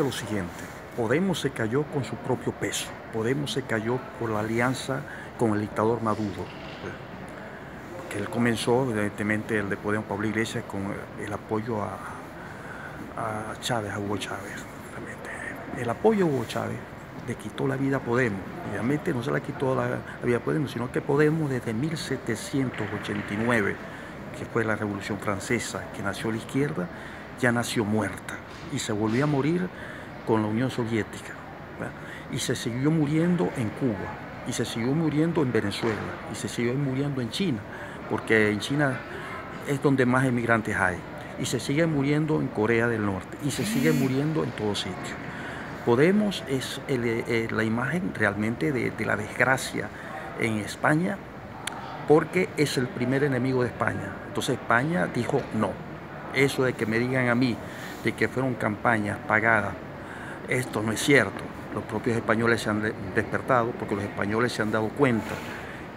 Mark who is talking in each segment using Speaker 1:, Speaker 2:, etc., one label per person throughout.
Speaker 1: lo siguiente, Podemos se cayó con su propio peso, Podemos se cayó por la alianza con el dictador Maduro, que él comenzó, evidentemente, el de Podemos Pablo Iglesias con el apoyo a, Chávez, a Hugo Chávez. El apoyo a Hugo Chávez le quitó la vida a Podemos, obviamente no se la quitó la vida a Podemos, sino que Podemos desde 1789, que fue la Revolución Francesa, que nació la izquierda, ya nació muerta y se volvió a morir con la Unión Soviética. Y se siguió muriendo en Cuba, y se siguió muriendo en Venezuela, y se siguió muriendo en China, porque en China es donde más emigrantes hay, y se sigue muriendo en Corea del Norte, y se sigue muriendo en todos sitios. Podemos es eh, la imagen realmente de la desgracia en España, porque es el primer enemigo de España. Entonces España dijo no. Eso de que me digan a mí de que fueron campañas pagadas, esto no es cierto. Los propios españoles se han despertado porque los españoles se han dado cuenta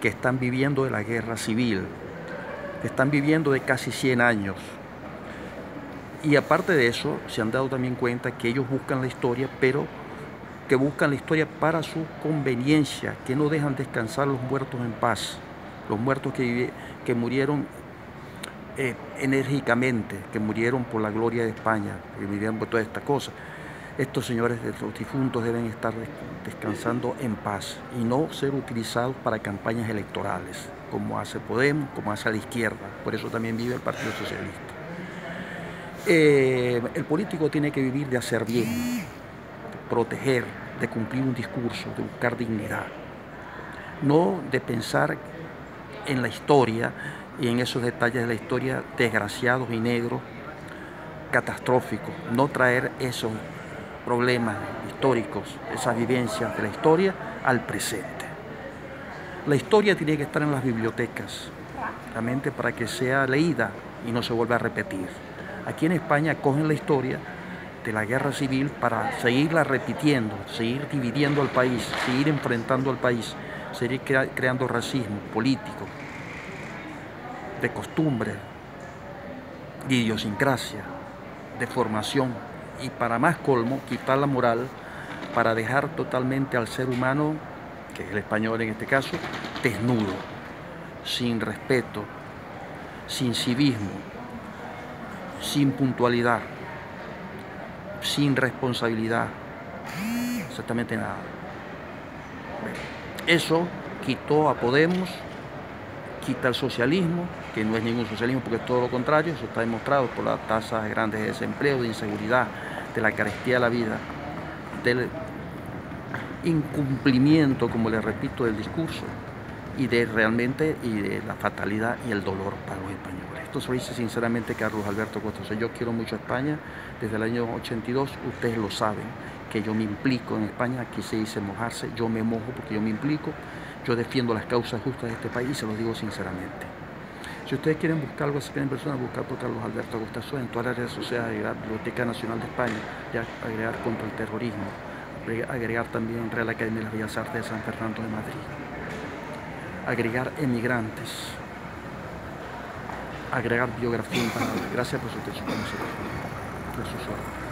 Speaker 1: que están viviendo de la guerra civil, que están viviendo de casi 100 años. Y aparte de eso, se han dado también cuenta que ellos buscan la historia, pero que buscan la historia para su conveniencia, que no dejan descansar los muertos en paz, los muertos que, que murieron eh, enérgicamente, que murieron por la gloria de España, que murieron por todas estas cosas. Estos señores los difuntos deben estar descansando en paz y no ser utilizados para campañas electorales, como hace Podemos, como hace la izquierda. Por eso también vive el Partido Socialista. Eh, el político tiene que vivir de hacer bien, de proteger, de cumplir un discurso, de buscar dignidad, no de pensar en la historia y en esos detalles de la historia desgraciados y negros, catastróficos, no traer esos problemas históricos, esas vivencias de la historia al presente. La historia tiene que estar en las bibliotecas, realmente para que sea leída y no se vuelva a repetir. Aquí en España cogen la historia de la guerra civil para seguirla repitiendo, seguir dividiendo al país, seguir enfrentando al país, seguir creando racismo político, de costumbre, de idiosincrasia, de formación y para más colmo quitar la moral para dejar totalmente al ser humano, que es el español en este caso, desnudo, sin respeto, sin civismo, sin puntualidad, sin responsabilidad, exactamente nada. Eso quitó a Podemos quita el socialismo, que no es ningún socialismo porque es todo lo contrario, eso está demostrado por las tasas grandes de desempleo, de inseguridad, de la carestía de la vida, del incumplimiento, como le repito, del discurso y de realmente y de la fatalidad y el dolor para los españoles. Esto se dice sinceramente Carlos Alberto Costa. yo quiero mucho a España desde el año 82, ustedes lo saben, que yo me implico en España, aquí se dice mojarse, yo me mojo porque yo me implico, yo defiendo las causas justas de este país, se lo digo sinceramente. Si ustedes quieren buscar algo así en persona, buscar por Carlos Alberto Agustín en todas las redes sociales, agregar Biblioteca Nacional de España, ya agregar contra el terrorismo, agregar también Real Academia de las Bellas Artes de San Fernando de Madrid, agregar emigrantes, agregar biografía Gracias por su atención. Gracias.